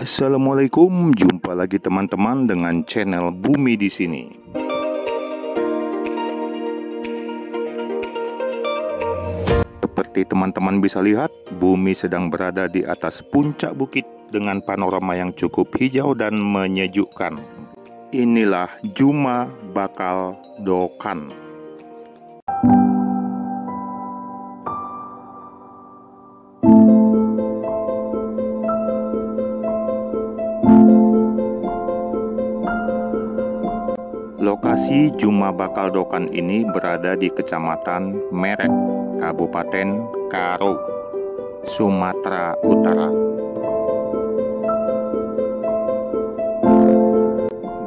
Assalamualaikum, jumpa lagi teman-teman dengan channel Bumi di sini. Seperti teman-teman bisa lihat, bumi sedang berada di atas puncak bukit dengan panorama yang cukup hijau dan menyejukkan. Inilah Juma Bakal Dokan. Lokasi Juma Bakal Dokan ini berada di Kecamatan Meret, Kabupaten Karo, Sumatera Utara.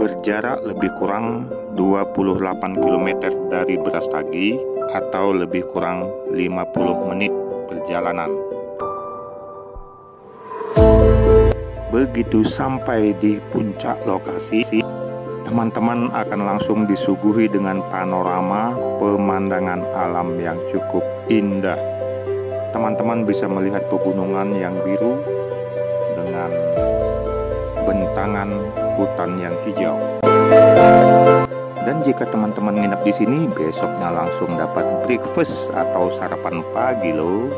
Berjarak lebih kurang 28 km dari Brastagi atau lebih kurang 50 menit perjalanan. Begitu sampai di puncak lokasi, teman-teman akan langsung disuguhi dengan panorama pemandangan alam yang cukup indah. Teman-teman bisa melihat pegunungan yang biru dengan bentangan hutan yang hijau. Dan jika teman-teman nginep di sini, besoknya langsung dapat breakfast atau sarapan pagi loh.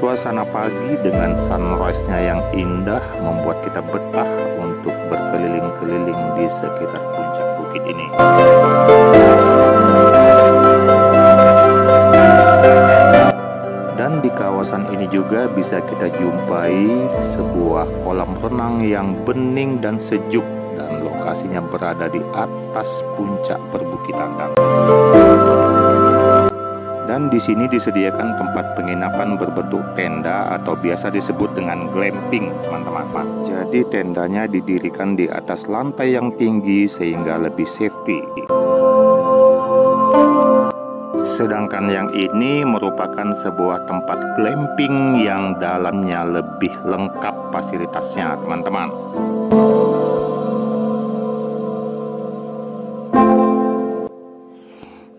Suasana pagi dengan sunrise-nya yang indah membuat kita betah untuk berkeliling-keliling di sekitar puncak bukit ini. Dan di kawasan ini juga bisa kita jumpai sebuah kolam renang yang bening dan sejuk dan lokasinya berada di atas puncak perbukitan. Dan di sini disediakan tempat penginapan berbentuk tenda atau biasa disebut dengan glamping, teman-teman. Jadi tendanya didirikan di atas lantai yang tinggi sehingga lebih safety. Sedangkan yang ini merupakan sebuah tempat glamping yang dalamnya lebih lengkap fasilitasnya, teman-teman.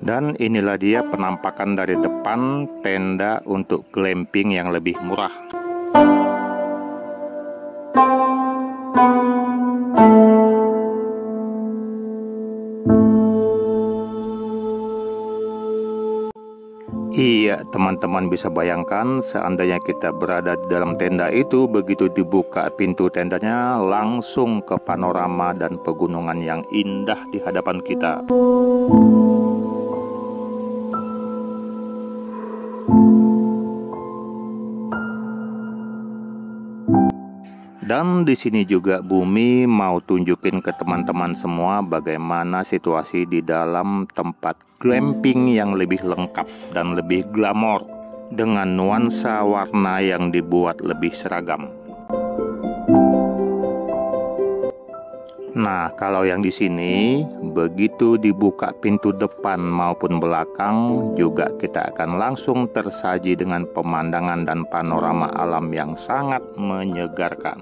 Dan inilah dia penampakan dari depan tenda untuk glamping yang lebih murah. Iya, teman-teman bisa bayangkan seandainya kita berada di dalam tenda itu, begitu dibuka pintu tendanya, langsung ke panorama dan pegunungan yang indah di hadapan kita. Dan di sini juga Bumi mau tunjukin ke teman-teman semua bagaimana situasi di dalam tempat glamping yang lebih lengkap dan lebih glamor dengan nuansa warna yang dibuat lebih seragam. Nah, kalau yang di sini begitu dibuka pintu depan maupun belakang juga kita akan langsung tersaji dengan pemandangan dan panorama alam yang sangat menyegarkan.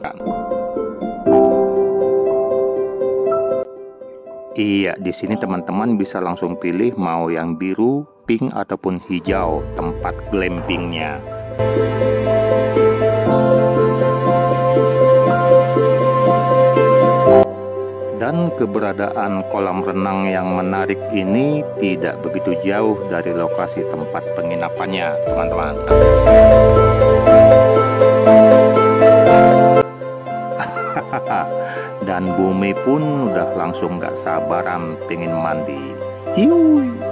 Iya, di sini teman-teman bisa langsung pilih mau yang biru, pink ataupun hijau tempat glampingnya. Dan keberadaan kolam renang yang menarik ini tidak begitu jauh dari lokasi tempat penginapannya, teman-teman. Dan bumi pun udah langsung gak sabaran pengen mandi. Ciuy.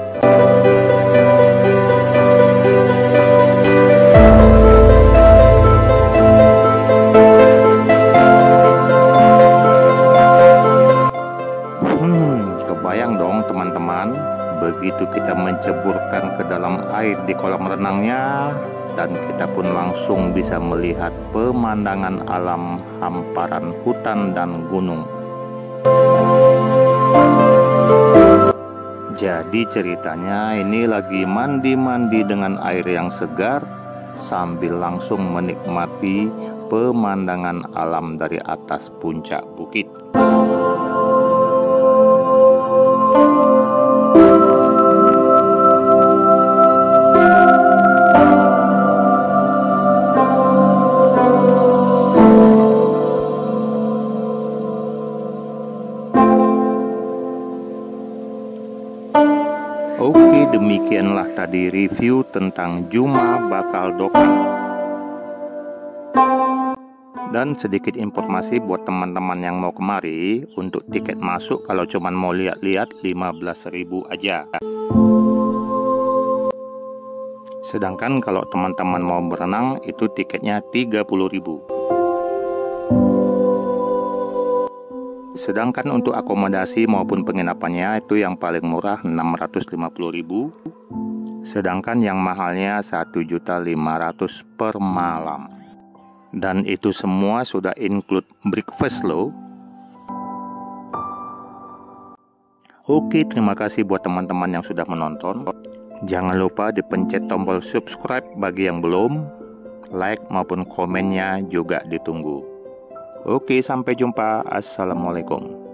Begitu kita menceburkan ke dalam air di kolam renangnya dan kita pun langsung bisa melihat pemandangan alam hamparan hutan dan gunung. Jadi ceritanya ini lagi mandi-mandi dengan air yang segar sambil langsung menikmati pemandangan alam dari atas puncak bukit. Demikianlah tadi review tentang Juma Bakal Dokang. Dan sedikit informasi buat teman-teman yang mau kemari untuk tiket masuk kalau cuman mau lihat-lihat 15.000 aja. Sedangkan kalau teman-teman mau berenang itu tiketnya 30.000. Sedangkan untuk akomodasi maupun penginapannya itu yang paling murah 650.000 sedangkan yang mahalnya 1.500 per malam. Dan itu semua sudah include breakfast loh. Oke, terima kasih buat teman-teman yang sudah menonton. Jangan lupa dipencet tombol subscribe bagi yang belum. Like maupun komennya juga ditunggu. Oke, sampai jumpa. Assalamualaikum.